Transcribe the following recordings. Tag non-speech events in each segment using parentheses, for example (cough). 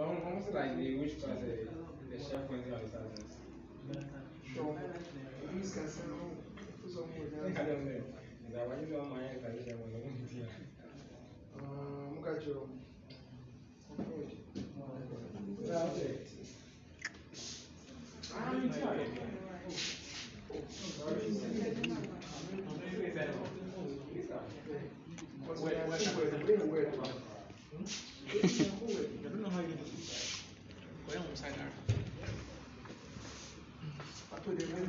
almost like the witch part the the chef pointing out his hands. Sure. Please can send home. I don't know. And I want you my head, I didn't want to want to. Mukacho. That's it.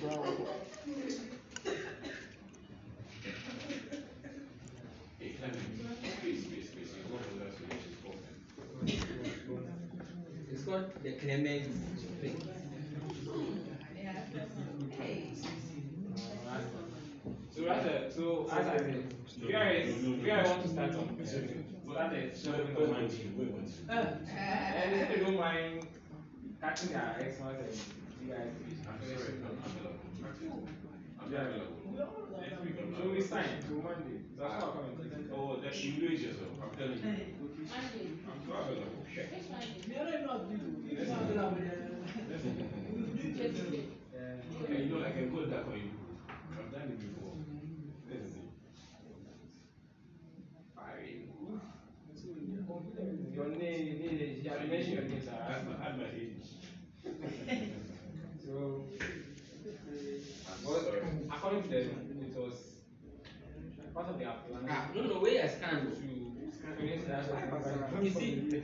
It's called the Clemens So rather, so as I said, where is where I want to start on Pacific. So that is showing the mind. Uh, and if they don't mind catching their guys. So we to Monday. That's what I'm coming. Oh, that you lose yourself. I'm telling you. I'm too Which not Okay, you know, I can call that for you. I've done it before. Let's see. Your name, your name, you mentioned your name, sir. That's my age. (laughs) according to them, it was part of their plan. Ah, no, no, where I stand to finish that. You see,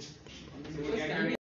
so